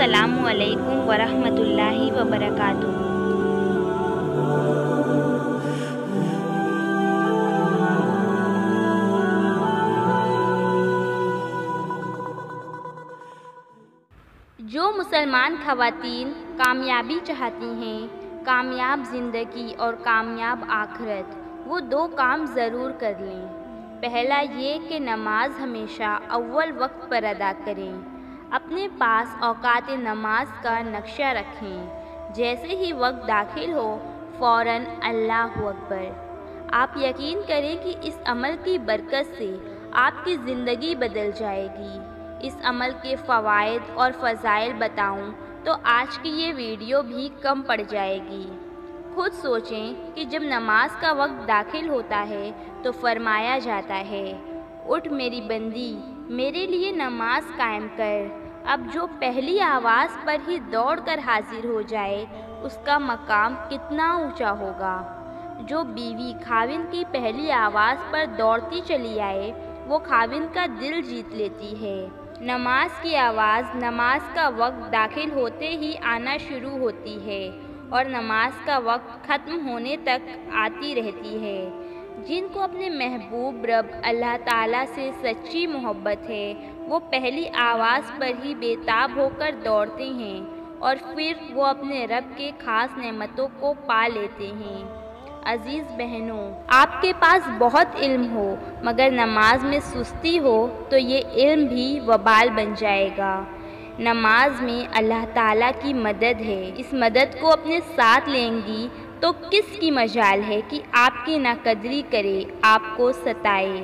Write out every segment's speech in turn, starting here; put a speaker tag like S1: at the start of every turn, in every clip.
S1: असलकम वरहमतुल्लाहि वबरकातुहू जो मुसलमान खवातीन कामयाबी चाहती हैं, कामयाब ज़िंदगी और कामयाब आखरत, वो दो काम ज़रूर कर लें। पहला ये कि नमाज़ हमेशा अव्वल वक्त पर अदा करें। अपने पास औकात नमाज़ का नक्शा रखें। जैसे ही वक्त दाखिल हो फ़ौर अल्लाह अकबर। आप यकीन करें कि इस अमल की बरकत से आपकी ज़िंदगी बदल जाएगी। इस अमल के फ़वाद और फ़जाइल बताऊँ तो आज की ये वीडियो भी कम पड़ जाएगी। खुद सोचें कि जब नमाज़ का वक्त दाखिल होता है तो फरमाया जाता है, उठ मेरी बंदी, मेरे लिए नमाज़ कायम कर। अब जो पहली आवाज़ पर ही दौड़ कर हाजिर हो जाए, उसका मकाम कितना ऊँचा होगा? जो बीवी खाविन की पहली आवाज़ पर दौड़ती चली आए, वो खाविन का दिल जीत लेती है। नमाज़ की आवाज़ नमाज़ का वक्त दाखिल होते ही आना शुरू होती है और नमाज़ का वक्त ख़त्म होने तक आती रहती है। जिनको अपने महबूब रब अल्लाह ताला से सच्ची मोहब्बत है, वो पहली आवाज़ पर ही बेताब होकर दौड़ते हैं और फिर वो अपने रब के ख़ास नेमतों को पा लेते हैं। अज़ीज़ बहनों, आपके पास बहुत इल्म हो, मगर नमाज़ में सुस्ती हो तो ये इल्म भी वबाल बन जाएगा। नमाज़ में अल्लाह ताला की मदद है, इस मदद को अपने साथ लेंगी तो किस की मजाल है कि आपकी नाकदरी करे, आपको सताए?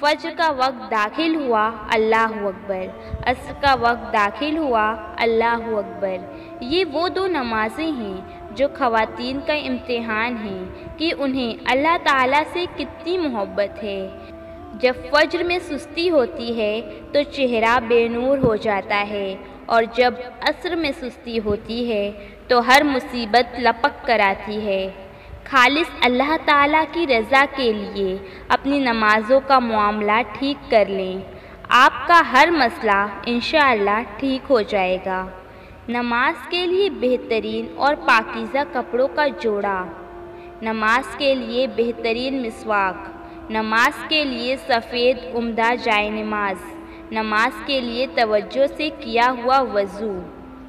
S1: फ़ज्र का वक्त दाखिल हुआ, अल्लाह अकबर। असर का वक्त दाखिल हुआ, अल्लाह अकबर। ये वो दो नमाज़ें हैं जो ख़वातीन का इम्तिहान है कि उन्हें अल्लाह ताला से कितनी मोहब्बत है। जब फ़ज्र में सुस्ती होती है तो चेहरा बेनूर हो जाता है। और जब असर में सुस्ती होती है तो हर मुसीबत लपक कर आती है। खालिस अल्लाह ताला की रज़ा के लिए अपनी नमाज़ों का मामला ठीक कर लें। आपका हर मसला इन ठीक हो जाएगा। नमाज़ के लिए बेहतरीन और पाकिज़ा कपड़ों का जोड़ा। नमाज़ के लिए बेहतरीन मिसवाक। नमाज़ के लिए सफ़ेद उम्दा जाए नमाज़ नमाज़ के लिए तवज्जो से किया हुआ वज़ू।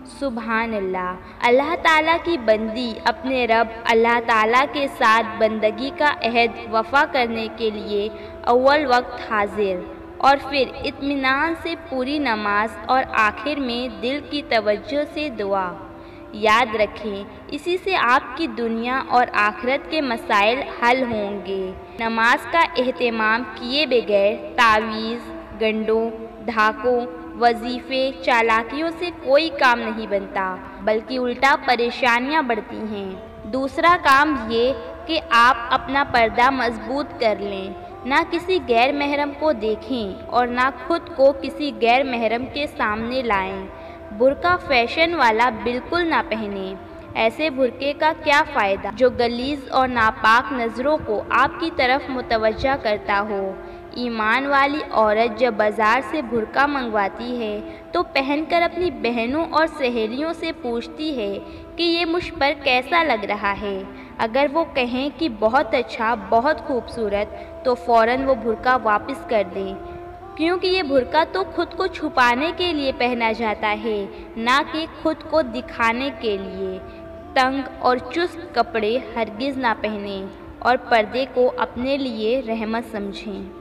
S1: सुबहान अल्लाह अल्लाह ताला की बंदी अपने रब अल्लाह ताला के साथ बंदगी का अहद वफा करने के लिए अव्वल वक्त हाजिर और फिर इत्मीनान से पूरी नमाज़ और आखिर में दिल की तवज्जो से दुआ। याद रखें, इसी से आपकी दुनिया और आखरत के मसाइल हल होंगे। नमाज़ का अहतमाम किए बगैर तावीज़, गंडों, धाकों, वजीफ़े, चालाकियों से कोई काम नहीं बनता, बल्कि उल्टा परेशानियाँ बढ़ती हैं। दूसरा काम ये कि आप अपना पर्दा मज़बूत कर लें, ना किसी गैर महरम को देखें और ना खुद को किसी गैर महरम के सामने लाएँ। बुरका फ़ैशन वाला बिल्कुल ना पहने। ऐसे बुरके का क्या फ़ायदा? जो गलीज़ और नापाक नज़रों को आपकी तरफ़ मुतवजा करता हो। ईमान वाली औरत जब बाज़ार से भुरका मंगवाती है तो पहनकर अपनी बहनों और सहेलियों से पूछती है कि ये मुझ पर कैसा लग रहा है। अगर वो कहें कि बहुत अच्छा बहुत खूबसूरत तो फ़ौर वो भुरका वापस कर दें। क्योंकि ये भुरका तो खुद को छुपाने के लिए पहना जाता है, ना कि खुद को दिखाने के लिए। तंग और चुस्त कपड़े हरगिज़ ना पहने और पर्दे को अपने लिए रहमत समझें।